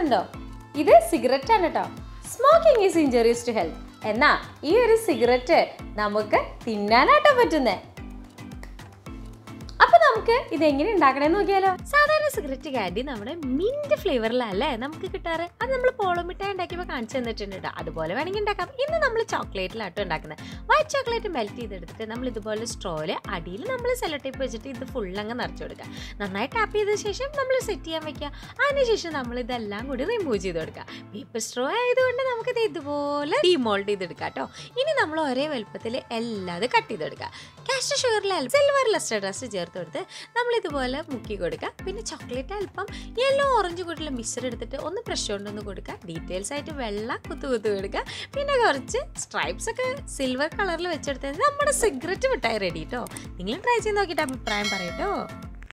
കണ്ടിരിക്കുന്നുണ്ടോ ഇത് സിഗരറ്റ് ആണ് കേട്ടോ smoking is injurious to health എന്നാ ഈ ഒരു സിഗരറ്റ് നമുക്ക് തിന്നാനാട്ടോ പറ്റുന്നേ. നമുക്ക് ഇത് എങ്ങനെ നോക്കിയാലോ. സാധാരണ സിഗരറ്റ് കാൻഡി നമ്മുടെ മിന്റ് ഫ്ലേവറിലല്ലേ നമുക്ക് കിട്ടാറ്? അത് നമ്മൾ പോളോ മിഠായി ഉണ്ടാക്കിയപ്പോൾ കാണിച്ചു തന്നിട്ടുണ്ട് കേട്ടോ അതുപോലെ വേണമെങ്കിൽ ഉണ്ടാക്കാം. ഇന്ന് നമ്മൾ ചോക്ലേറ്റിലാട്ടോ ഉണ്ടാക്കുന്നത്. വൈറ്റ് ചോക്ലേറ്റ് മെൽറ്റ് ചെയ്തെടുത്തിട്ട് നമ്മൾ ഇതുപോലെ സ്ട്രോയിൽ അടിയിൽ നമ്മൾ സെലോ ടേപ്പ് വെച്ചിട്ട് ഇത് ഫുൾ അങ്ങ് നിറച്ചു കൊടുക്കുക. നന്നായി ടാപ്പ് ചെയ്ത ശേഷം നമ്മൾ സെറ്റ് ചെയ്യാൻ വെക്കുക. അതിനുശേഷം നമ്മൾ ഇതെല്ലാം കൂടി റിമൂവ് ചെയ്ത് കൊടുക്കുക. പേപ്പർ സ്ട്രോ ആയതുകൊണ്ട് നമുക്കിത് ഇതുപോലെ ഡീമോൾഡ് ചെയ്തെടുക്കാം കേട്ടോ ഇനി നമ്മൾ ഒരേ വലുപ്പത്തിൽ എല്ലാം കട്ട് ചെയ്തെടുക്കുക. കാസ്റ്റർ ഷുഗറിൽ അല്പം സിൽവർ ലസ്റ്റർ ഡസ്റ്റ് ചേർത്ത് കൊടുത്ത് നമ്മൾ ഇതുപോലെ മുക്കി കൊടുക്കുക. പിന്നെ ചോക്ലേറ്റ് അല്പം യെല്ലോ ഓറഞ്ച് കൂട്ടിയുള്ള മിക്സർ എടുത്തിട്ട് ഒന്ന് പ്രഷർ കൊണ്ടൊന്ന് കൊടുക്കുക. ഡീറ്റെയിൽസ് ആയിട്ട് വെള്ള കുത്തു കുത്തു കൊടുക്കുക. പിന്നെ കുറച്ച് സ്ട്രൈപ്സ് ഒക്കെ സിൽവർ കളറിൽ വെച്ചെടുത്തത് നമ്മുടെ സിഗരറ്റ് മിഠായി റെഡി കേട്ടോ നിങ്ങൾ ട്രൈ ചെയ്ത് നോക്കിയിട്ട് അഭിപ്രായം പറയട്ടോ